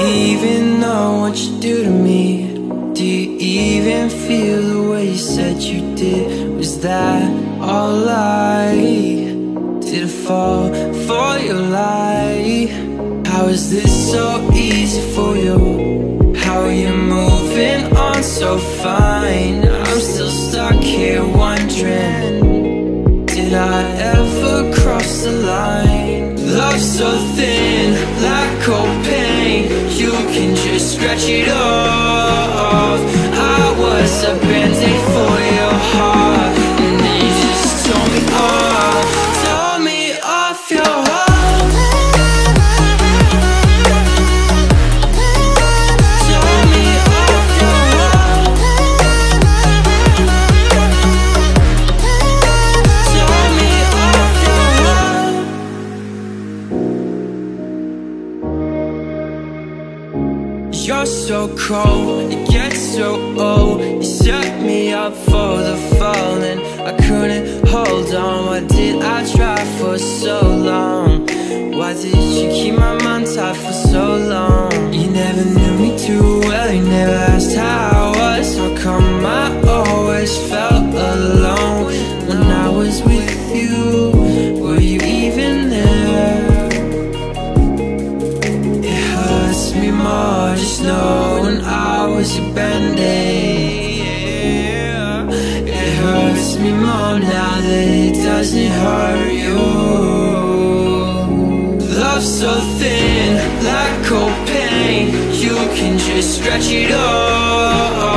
even know what you do to me? Do you even feel the way you said you did? Was that all lie? Did I fall for your lie? How is this so easy for you? How are you moving on so fine? I'm still stuck here wondering Did I ever cross the line? Love so thin, You can just scratch it off. I was a You're so cold, it gets so old You set me up for the fall And I couldn't hold on Why did I try for so long? Why did you keep my mind tight for so long? You never knew me too well You never asked how me now that it doesn't hurt you. Love so thin, like cold pain You can just stretch it off